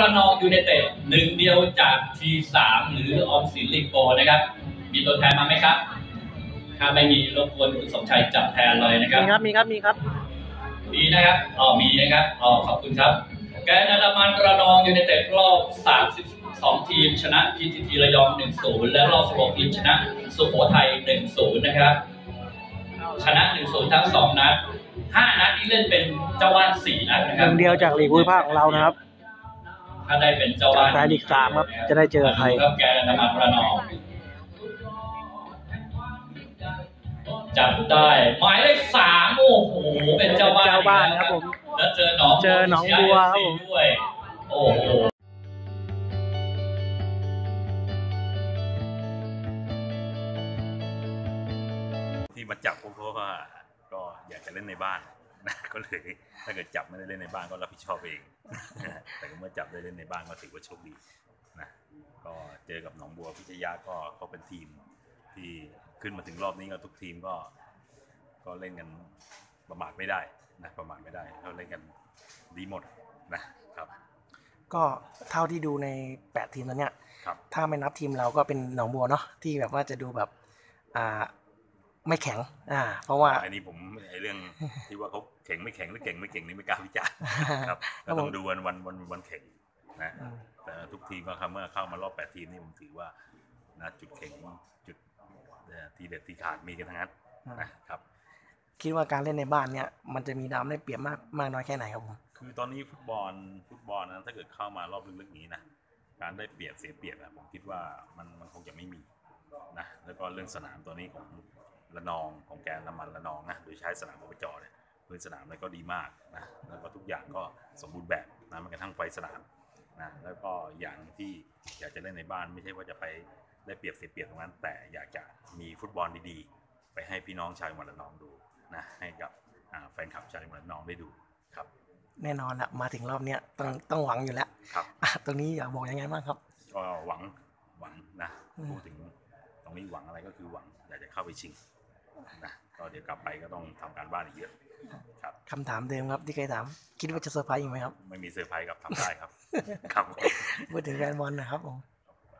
ระนองยูไนเต็ดหนึ่งเดียวจาก T3 หรือออมสินลีกนะครับ มีตัวแทนมาไหมครับ ถ้าไม่มีรบกวนคุณสมชัยจับแทนเลยนะครับ มีครับ มีครับ มีครับ มีนะครับอ๋อมีนะครับอ๋อขอบคุณครับ แกนอันดามันระนองยูไนเต็ดรอบ32 ทีม ชนะ PTT ระยอง 1-0 และรอบ16ทีมชนะสุโขทัย 1-0 นะครับ ชนะ 1-0 ทั้ง 2 นัด 5 นัดที่เล่นเป็นเจ้าบ้าน4นัดนะคหรับนึ่งเดียวจากลีกภูมิภาคของเรานะครับ ถ้าได้เป็นเจ้าบ้านจากไทยลีกสามครับ จะได้เจอใครครับแกนอันดามันระนองจับได้หมายเลขสามโอ้โหเป็นเจ้าบ้านเจ้าบ้านอีกครับผมแล้วเจอหนองเจอหนองบัวครับผมด้วยโอ้โหที่มาจับพวกเพราะว่าก็อยากจะเล่นในบ้านนะก็เลยถ้าเกิดจับไม่ได้เล่นในบ้านก็รับผิดชอบเองแต่เมื่อจับได้เล่นในบ้านก็ถือว่าโชคดีนะก็เจอกับหนองบัวพิทยาก็เขาเป็นทีมที่ขึ้นมาถึงรอบนี้ก็ทุกทีมก็ ก็เล่นกันประมาทไม่ได้นะประมาทไม่ได้เขาเล่นกันดีหมดนะครับ ก็เท่าที่ดูใน 8 ทีมตอนเนี้ยครับถ้าไม่นับทีมเราก็เป็นหนองบัวเนาะที่แบบว่าจะดูแบบอ่า ไม่แข็ง อ่า เพราะว่าอันนี้ผมไอเรื่องที่ว่าเขาแข่งไม่แข่งหรือเก่งไม่เก่งนี่ไม่กล้าวิจารณ์ครับครัก็บผมต้องดูวันวันวันวันแข่งนะอืมแต่ทุกทีมก็คำเมื่อเข้ามารอบแปดทีมนี่ผมถือว่านะจุดแข็งจุดเอ่อทีเด็ดที่ขาดมีกันทั้งนั้นนะครับ คิดว่าการเล่นในบ้านเนี่ย มันจะมีดาวได้เปรียบมากมากน้อยแค่ไหนครับผมคือตอนนี้ฟุตบอลฟุตบอลนะถ้าเกิดเข้ามารอบลึกๆนี้นะการได้เปรียบเสียเปรียบนะผมคิดว่ามันมันคงจะไม่มีนะแล้วก็เรื่องสนามตัวนี้ของ ระนองของแกนละมันระนองนะโดยใช้สนามอบจเนี่ยพื้นสนามเลยก็ดีมากนะแล้วก็ทุกอย่างก็สมบูรณ์แบบนะแมันกระทั่งไฟสนามนะแล้วก็อย่างที่อยากจะเล่นในบ้านไม่ใช่ว่าจะไปได้เปรียบเสียเปรียบตรงนั้น แต่อยากจะมีฟุตบอลดีๆ ไปให้พี่น้องชาวจังหวัดระนองดูนะให้กับอ่าแฟนคลับชาวจังหวัดระนองได้ดูครับ แน่นอนละมาถึงรอบเนี้ยต้องต้องหวังอยู่แล้วครับอะตรงนี้อยากบอกยังไงบ้างครับก็หวังหวังนะอืมพูดถึงตรงนี้หวังอะไรก็คือหวังอยากจะเข้าไปชิง นะก็เดี๋ยวกลับไปก็ต้องทำการบ้านอีกเยอะครับคำถามเดิมครับที่เคยถาม คิดว่าจะเซอร์ไพรส์อีกไหมครับ ไม่มีเซอร์ไพรส์กับทำได้ครับครับพูดถึงแฟนบอลนะครับผม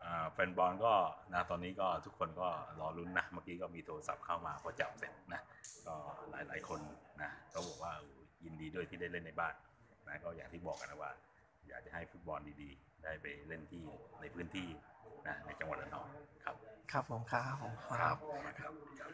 อ่าแฟนบอลก็นะตอนนี้ก็ทุกคนก็รอลุ้นนะ เมื่อกี้ก็มีโทรศัพท์เข้ามาพอจับเสร็จนะ ก็หลายๆคนนะก็บอกว่าเออยินดีด้วยที่ได้เล่นในบ้านนะก็อย่างที่บอกกันนะว่า อยากจะให้ฟุตบอลดีๆ ได้ไปเล่นที่ในพื้นที่นะในจังหวัดระนองครับ ครับผมครับผมครับครับ